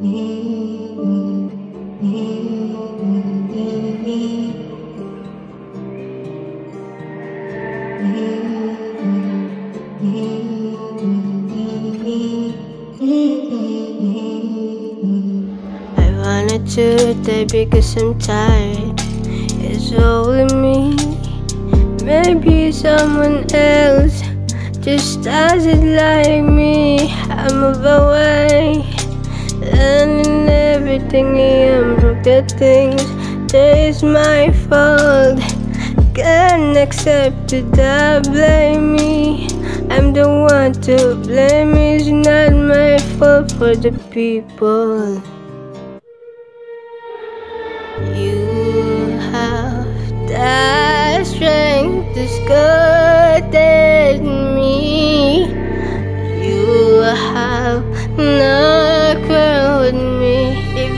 I wanted to die because I'm tired. It's all with me. Maybe someone else just doesn't like me. I'm. And everything I'm forget things that is my fault. Can't accept it, I blame me. I'm the one to blame. It's not my fault for the people. You have the strength to scold at me. You have no.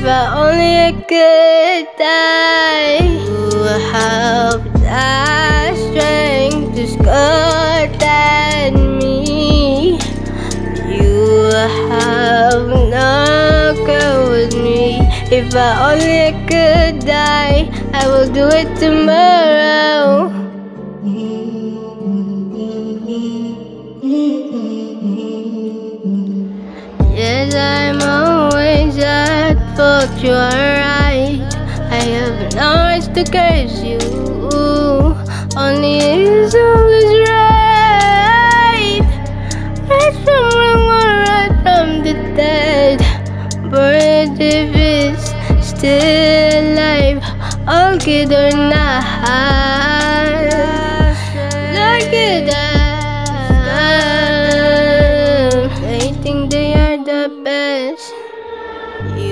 If I only could die, you have the strength to at me. You have no quarrel with me. If I only could die, I will do it tomorrow. You are right. I have no rights to curse you. Only is right. Right from wrong or right from the dead. But if it's still alive, all good or not. Look at. They think they are the best. You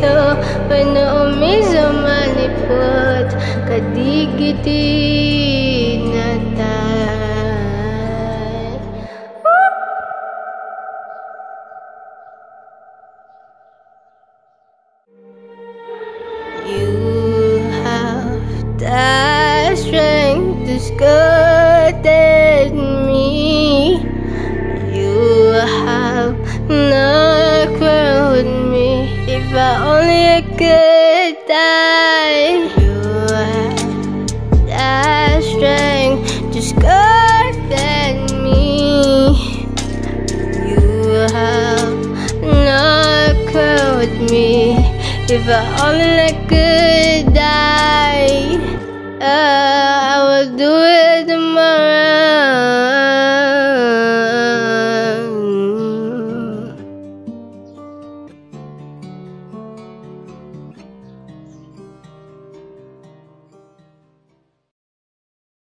umiso Pano umiso manipot Kadigiti could die, you the strength at me. You have no quarrel with me. If I only could die, uh, I will do it